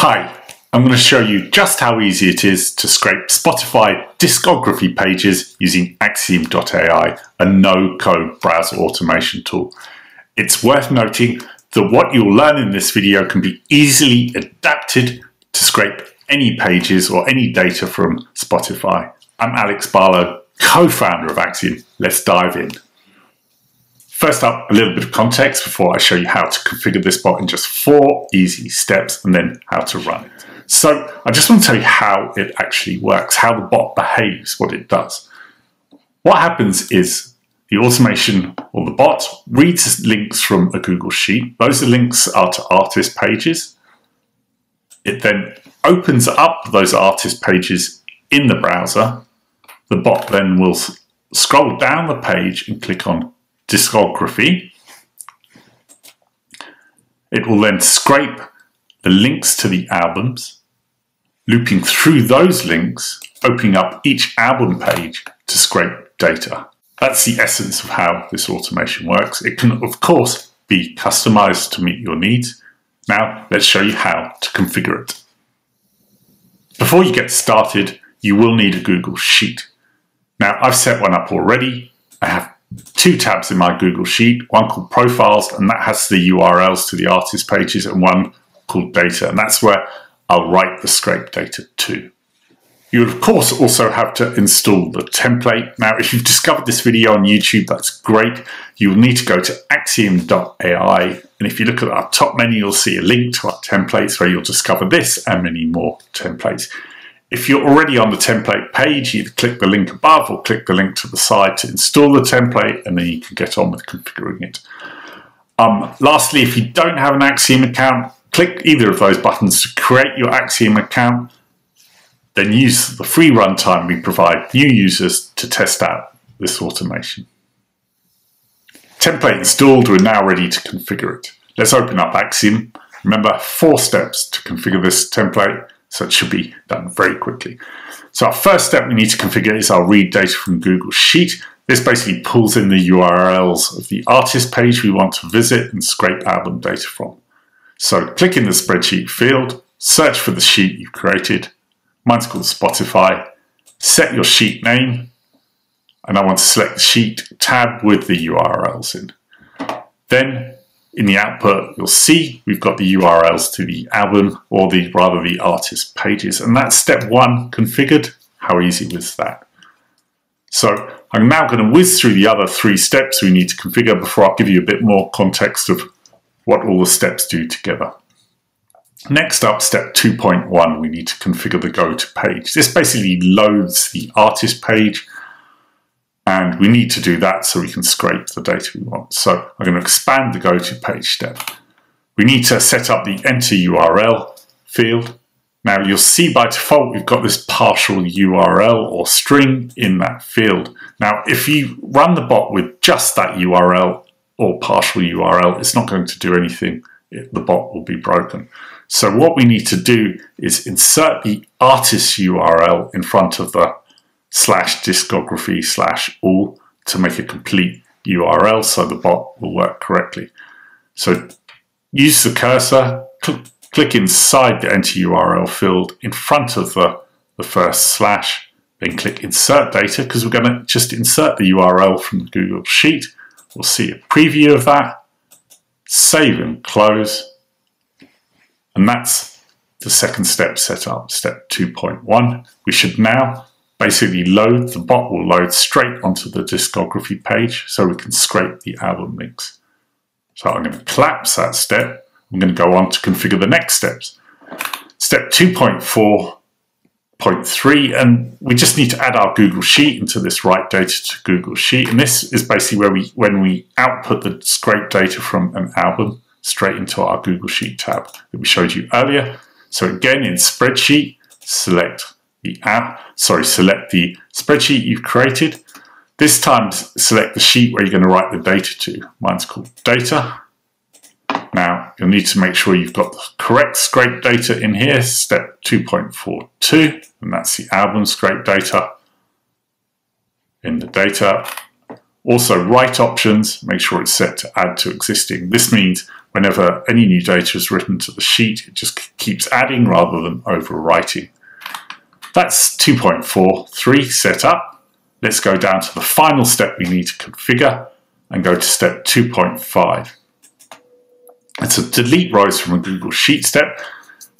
Hi, I'm going to show you just how easy it is to scrape Spotify discography pages using Axiom.ai, a no-code browser automation tool. It's worth noting that what you'll learn in this video can be easily adapted to scrape any pages or any data from Spotify. I'm Alex Barlow, co-founder of Axiom. Let's dive in. First up, a little bit of context before I show you how to configure this bot in just four easy steps and then how to run it. So I just want to tell you how it actually works, how the bot behaves, what it does. What happens is the automation or the bot reads links from a Google Sheet. Those links are to artist pages. It then opens up those artist pages in the browser. The bot then will scroll down the page and click on discography. It will then scrape the links to the albums, looping through those links, opening up each album page to scrape data. That's the essence of how this automation works. It can, of course, be customized to meet your needs. Now, let's show you how to configure it. Before you get started, you will need a Google Sheet. Now, I've set one up already. Two tabs in my Google Sheet, one called Profiles, and that has the URLs to the artist pages, and one called Data, and that's where I'll write the scrape data to. You would of course also have to install the template. Now if you've discovered this video on YouTube, that's great. You will need to go to axiom.ai and if you look at our top menu, you'll see a link to our templates where you'll discover this and many more templates. If you're already on the template page, either click the link above or click the link to the side to install the template and then you can get on with configuring it. Um, lastly, if you don't have an Axiom account, click either of those buttons to create your Axiom account, then use the free runtime we provide new users to test out this automation. Template installed, we're now ready to configure it. Let's open up Axiom. Remember, four steps to configure this template. So it should be done very quickly. So our first step we need to configure is our read data from Google Sheet. This basically pulls in the URLs of the artist page we want to visit and scrape album data from. So click in the spreadsheet field, search for the sheet you've created. Mine's called Spotify. Set your sheet name, and I want to select the sheet tab with the URLs in. Then in the output, you'll see we've got the URLs to the album or the rather the artist pages. And that's step one configured. How easy was that? So I'm now going to whiz through the other three steps we need to configure before I give you a bit more context of what all the steps do together. Next up, step 2.1, we need to configure the go to page. This basically loads the artist page and we need to do that so we can scrape the data we want. So I'm going to expand the go to page step. We need to set up the enter URL field. Now you'll see by default we've got this partial URL or string in that field. Now if you run the bot with just that URL or partial URL, it's not going to do anything. The bot will be broken. So what we need to do is insert the artist URL in front of the slash discography slash all to make a complete URL so the bot will work correctly. So use the cursor, cl click inside the enter URL field in front of the, the first slash, then click insert data because we're going to just insert the URL from the Google Sheet. We'll see a preview of that, save and close, and that's the second step set up, step 2.1. We should now basically load, the bot will load straight onto the discography page so we can scrape the album links. So I'm going to collapse that step. I'm going to go on to configure the next steps. Step 2.4.3, and we just need to add our Google Sheet into this write data to Google Sheet. And this is basically where we, when we output the scrape data from an album straight into our Google Sheet tab that we showed you earlier. So again, in Spreadsheet, select the app, sorry, select the spreadsheet you've created. This time select the sheet where you're going to write the data to. Mine's called data. Now you'll need to make sure you've got the correct scrape data in here, step 2.42, and that's the album scrape data in the data. Also write options, make sure it's set to add to existing. This means whenever any new data is written to the sheet, it just keeps adding rather than overwriting. That's 2.43 set up. Let's go down to the final step we need to configure and go to step 2.5. It's a delete rows from a Google Sheet step.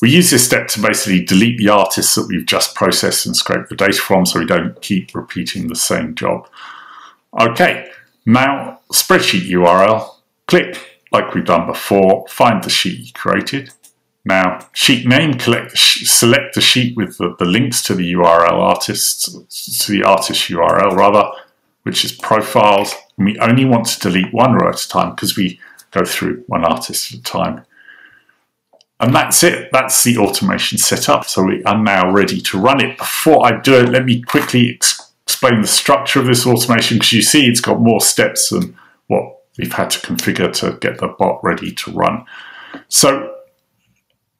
We use this step to basically delete the artists that we've just processed and scraped the data from so we don't keep repeating the same job. Okay, now spreadsheet URL, click like we've done before, find the sheet you created. Now, sheet name, collect, select the sheet with the, the links to the URL artists, to the artist URL rather, which is profiles. And we only want to delete one row at a time because we go through one artist at a time. And that's it. That's the automation set up. So we are now ready to run it. Before I do it, let me quickly ex explain the structure of this automation because you see it's got more steps than what we've had to configure to get the bot ready to run. So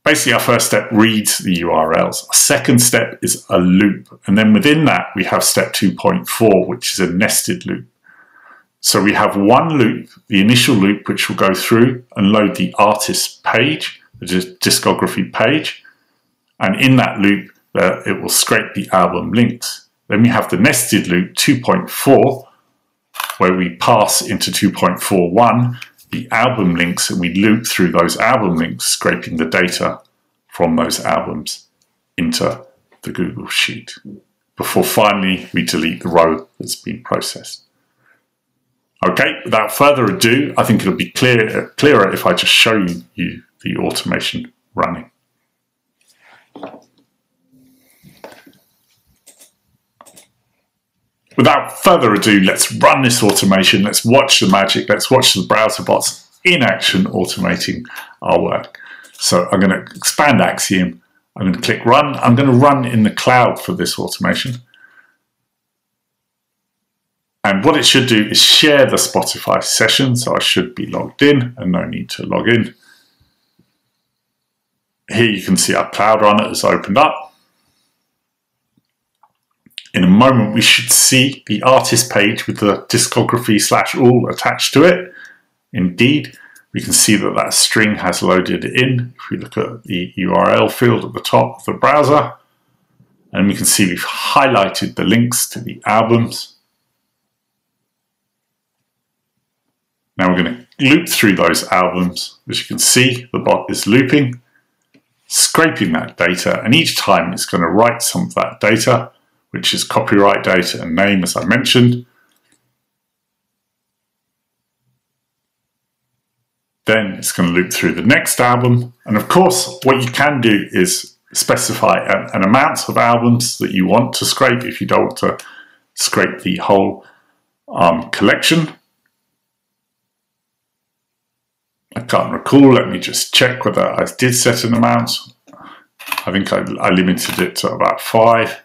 basically our first step reads the URLs. Our second step is a loop. And then within that, we have step 2.4, which is a nested loop. So we have one loop, the initial loop, which will go through and load the artist page, the discography page. And in that loop, uh, it will scrape the album links. Then we have the nested loop 2.4, where we pass into 2.41 the album links and we loop through those album links, scraping the data from those albums into the Google Sheet before finally we delete the row that's been processed. Okay, without further ado, I think it'll be clear, clearer if I just show you, you the automation running. Without further ado, let's run this automation. Let's watch the magic. Let's watch the browser bots in action automating our work. So I'm going to expand Axiom. I'm going to click run. I'm going to run in the cloud for this automation. And what it should do is share the Spotify session. So I should be logged in and no need to log in. Here you can see our cloud runner has opened up. In a moment, we should see the artist page with the discography slash all attached to it. Indeed, we can see that that string has loaded in. If we look at the URL field at the top of the browser, and we can see we've highlighted the links to the albums. Now we're going to loop through those albums. As you can see, the bot is looping, scraping that data, and each time it's going to write some of that data which is copyright data and name, as I mentioned. Then it's going to loop through the next album. And of course, what you can do is specify an, an amount of albums that you want to scrape if you don't want to scrape the whole um, collection. I can't recall. Let me just check whether I did set an amount. I think I, I limited it to about five.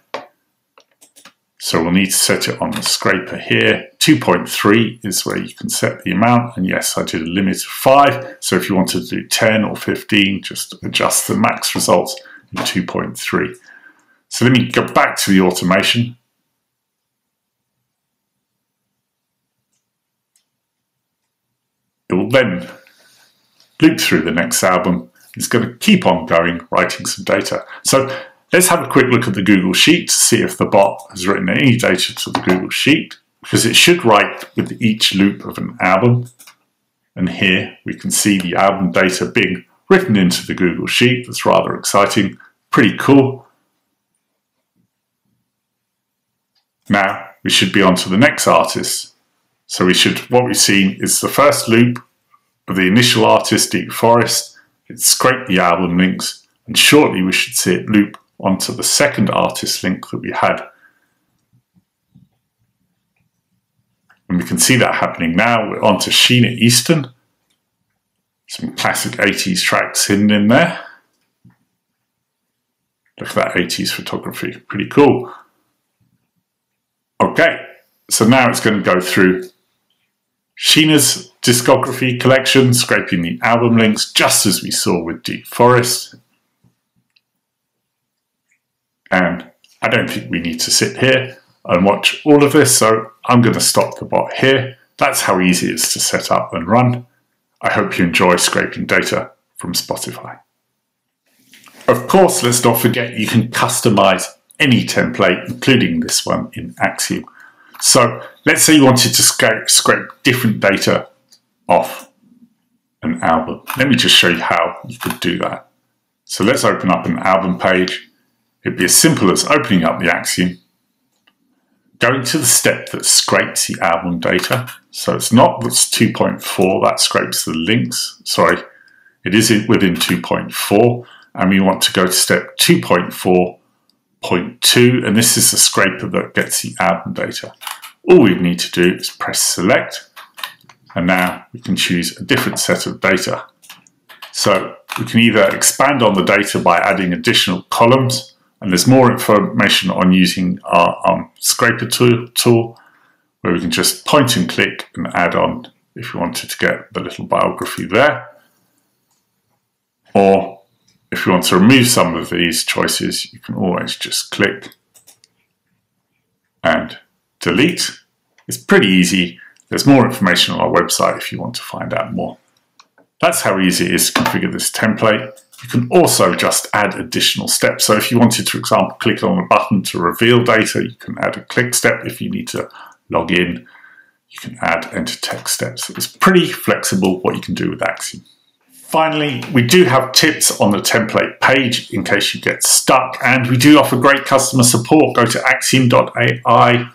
So we'll need to set it on the scraper here. 2.3 is where you can set the amount. And yes, I did a limit of 5. So if you wanted to do 10 or 15, just adjust the max results in 2.3. So let me go back to the automation. It will then loop through the next album. It's going to keep on going, writing some data. So Let's have a quick look at the Google Sheet to see if the bot has written any data to the Google Sheet, because it should write with each loop of an album. And here we can see the album data being written into the Google Sheet. That's rather exciting, pretty cool. Now we should be on to the next artist. So we should, what we've seen is the first loop of the initial artist, Deep Forest. It scraped the album links, and shortly we should see it loop onto the second artist link that we had. And we can see that happening now. We're onto Sheena Easton. Some classic 80s tracks hidden in there. Look at that 80s photography, pretty cool. Okay, so now it's going to go through Sheena's discography collection, scraping the album links, just as we saw with Deep Forest. And I don't think we need to sit here and watch all of this, so I'm going to stop the bot here. That's how easy it is to set up and run. I hope you enjoy scraping data from Spotify. Of course, let's not forget you can customize any template, including this one in Axiom. So let's say you wanted to scrape, scrape different data off an album. Let me just show you how you could do that. So let's open up an album page. It'd be as simple as opening up the Axiom, going to the step that scrapes the album data. So it's not that's 2.4, that scrapes the links. Sorry, it is within 2.4 and we want to go to step 2.4.2 and this is the scraper that gets the album data. All we need to do is press select and now we can choose a different set of data. So we can either expand on the data by adding additional columns and there's more information on using our um, scraper tool, tool where we can just point and click and add on if you wanted to get the little biography there. Or if you want to remove some of these choices, you can always just click and delete. It's pretty easy. There's more information on our website if you want to find out more. That's how easy it is to configure this template. You can also just add additional steps. So if you wanted for example, click on a button to reveal data, you can add a click step. If you need to log in, you can add enter text steps. It's pretty flexible what you can do with Axiom. Finally, we do have tips on the template page in case you get stuck, and we do offer great customer support. Go to axiom.ai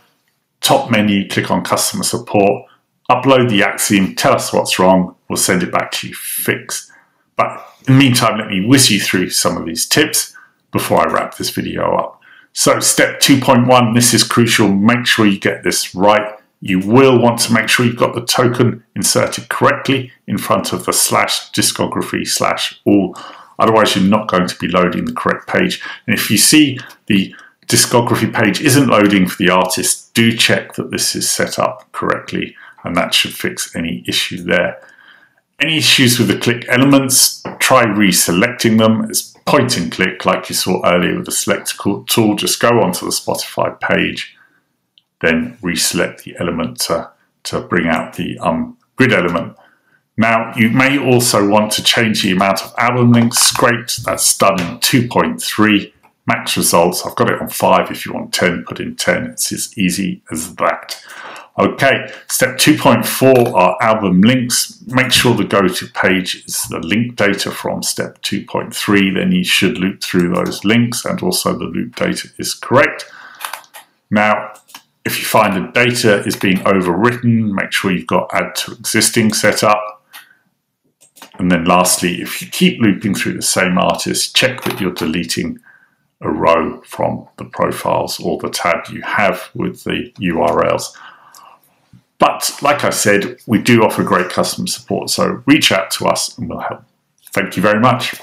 top menu, click on customer support, upload the Axiom, tell us what's wrong, we'll send it back to you fixed. But the meantime, let me whiz you through some of these tips before I wrap this video up. So step 2.1, this is crucial, make sure you get this right. You will want to make sure you've got the token inserted correctly in front of the slash discography slash all. Otherwise, you're not going to be loading the correct page. And if you see the discography page isn't loading for the artist, do check that this is set up correctly and that should fix any issue there. Any issues with the click elements, try reselecting them. It's point and click like you saw earlier with the select tool. Just go onto the Spotify page, then reselect the element to, to bring out the um, grid element. Now, you may also want to change the amount of album links scraped. That's done in 2.3 max results. I've got it on 5. If you want 10, put in 10. It's as easy as that. Okay, step 2.4 are album links. Make sure the go-to page is the link data from step 2.3. Then you should loop through those links and also the loop data is correct. Now, if you find the data is being overwritten, make sure you've got add to existing set up. And then lastly, if you keep looping through the same artist, check that you're deleting a row from the profiles or the tab you have with the URLs. But like I said, we do offer great customer support, so reach out to us and we'll help. Thank you very much.